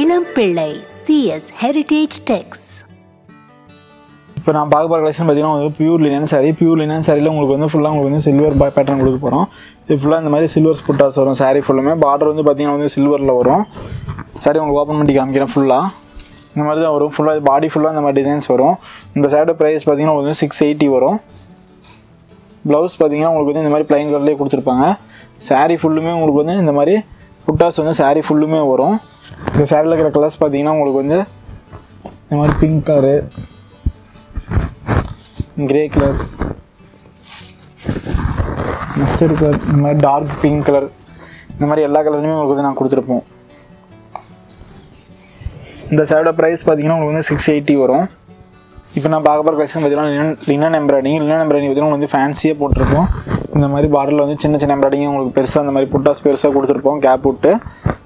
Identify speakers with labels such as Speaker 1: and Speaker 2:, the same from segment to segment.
Speaker 1: இளம்பிள்ளை CS heritage டெக்ஸ்
Speaker 2: இப்போ நான் பார்க்க போகிற கலெக்ஷன் பார்த்தீங்கன்னா வந்து pure linen sari pure linen சாரியில் உங்களுக்கு வந்து ஃபுல்லாக உங்களுக்கு வந்து சில்வர் பாய் பேட்டர்ன் கொடுக்க போகிறோம் இது ஃபுல்லாக இந்த மாதிரி சில்வர் ஸ்புட்டாஸ் வரும் சாரி ஃபுல்லுமே பார்டர் வந்து பார்த்தீங்கன்னா வந்து சில்வரில் வரும். சாரி உங்களுக்கு ஓப்பன் பண்ணி காமிக்கிறேன் ஃபுல்லாக இந்த மாதிரி தான் வரும். ஃபுல்லாக பாடி ஃபுல்லாக இந்த மாதிரி டிசைன்ஸ் வரும். இந்த சைடு ப்ரைஸ் பார்த்தீங்கன்னா வந்து சிக்ஸ் எயிட்டி வரும். ப்ளவுஸ் பார்த்தீங்கன்னா உங்களுக்கு வந்து இந்த மாதிரி ப்ளைன் கலர்லேயே கொடுத்துருப்பாங்க. சாரீ ஃபுல்லுமே உங்களுக்கு வந்து இந்த மாதிரி புட்டாஸ் வந்து சாரீ ஃபுல்லுமே வரும். இந்த சாரியில் இருக்கிற கலர்ஸ் பார்த்தீங்கன்னா உங்களுக்கு வந்து இந்த மாதிரி pink colour grey colour mustard colour இந்த மாதிரி டார்க் பிங்க் கலர் இந்த மாதிரி எல்லா கலருமே உங்களுக்கு வந்து நான் கொடுத்துருப்போம். இந்த சேரோட ப்ரைஸ் பார்த்தீங்கன்னா உங்களுக்கு வந்து சிக்ஸ் எயிட்டி வரும். இப்போ நான் பார்க்க போகிற கலெக்ஷன் பார்த்தீங்கன்னா linen linen embroidery linen embroidery பார்த்தீங்கன்னா உங்களுக்கு வந்து ஃபேன்சியாக போட்டிருப்போம் இந்த மாதிரி பார்டரில் வந்து சின்ன சின்ன எம்ப்ராய்டிங் உங்களுக்கு பெருசாக அந்த மாதிரி புட்டாஸ் பெருசாக கொடுத்துருப்போம். கேப் விட்டு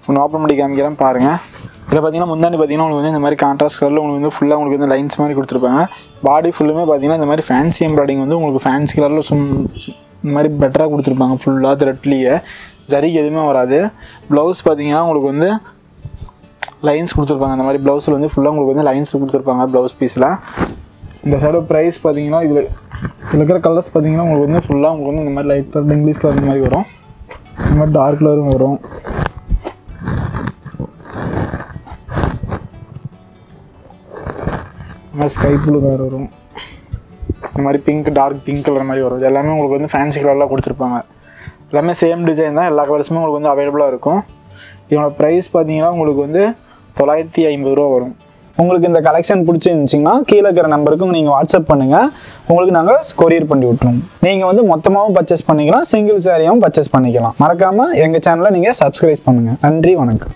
Speaker 2: ஒன்று ஓப்பன் பண்ணி காமிக்கிறேன் பாருங்கள் இதில் பார்த்தீங்கன்னா முந்தாண்டி பார்த்தீங்கன்னா உங்களுக்கு வந்து இந்த மாதிரி கான்ட்ராஸ்ட் கலரில் உங்களுக்கு வந்து ஃபுல்லாக உங்களுக்கு வந்து லைன்ஸ் மாதிரி கொடுத்துருப்பாங்க. பாடி ஃபுல்லுமே பார்த்தீங்கன்னா இந்த மாதிரி ஃபேன்சி எம்ப்ராய்டிங் வந்து உங்களுக்கு ஃபேன்சி கலரில் சும் இந்த மாதிரி பெட்டராக கொடுத்துருப்பாங்க ஃபுல்லாக த்ரெட்லேயே ஜரிக்கு எதுவுமே வராது. ப்ளவுஸ் பார்த்தீங்கன்னா உங்களுக்கு வந்து லைன்ஸ் கொடுத்துருப்பாங்க. அந்த மாதிரி ப்ளவுஸில் வந்து ஃபுல்லாக உங்களுக்கு வந்து லைன்ஸ் கொடுத்துருப்பாங்க ப்ளவுஸ் பீஸில் இந்த சைடு ப்ரைஸ் பார்த்தீங்கன்னா இதில் இதில் இருக்கிற கலர்ஸ் பார்த்தீங்கன்னா உங்களுக்கு வந்து ஃபுல்லாக உங்களுக்கு வந்து இந்த மாதிரி லைட் கலர் இங்கிலீஷ் கலர் இந்த மாதிரி வரும். இந்த மாதிரி டார்க் கலரும் வரும். இந்த மாதிரி ஸ்கை ப்ளூ கலர் வரும். இந்த மாதிரி பிங்க் டார்க் பிங்க் கலர் மாதிரி வரும். இது எல்லாமே உங்களுக்கு வந்து ஃபேன்சி கலரில் கொடுத்துருப்பாங்க. எல்லாமே சேம் டிசைன் தான். எல்லா கலர்ஸுமே உங்களுக்கு வந்து அவைலபிளாக இருக்கும். இதோட ப்ரைஸ் பார்த்தீங்கன்னா உங்களுக்கு வந்து தொள்ளாயிரத்தி ஐம்பது ரூபா வரும்.
Speaker 3: உங்களுக்கு இந்த கலெக்ஷன் பிடிச்சிருந்துச்சிங்கன்னா கீழே இருக்கிற நம்பருக்கும் நீங்கள் வாட்ஸ்அப் பண்ணுங்கள் உங்களுக்கு நாங்கள் கொரியர் பண்ணி விட்ருவோம் நீங்கள் வந்து மொத்தமாகவும் பர்ச்சேஸ் பண்ணிக்கலாம் சிங்கிள் சேரீயாகவும் பர்ச்சேஸ் பண்ணிக்கலாம். மறக்காமல் எங்கள் சேனலை நீங்கள் சப்ஸ்கிரைப் பண்ணுங்கள் நன்றி வணக்கம்.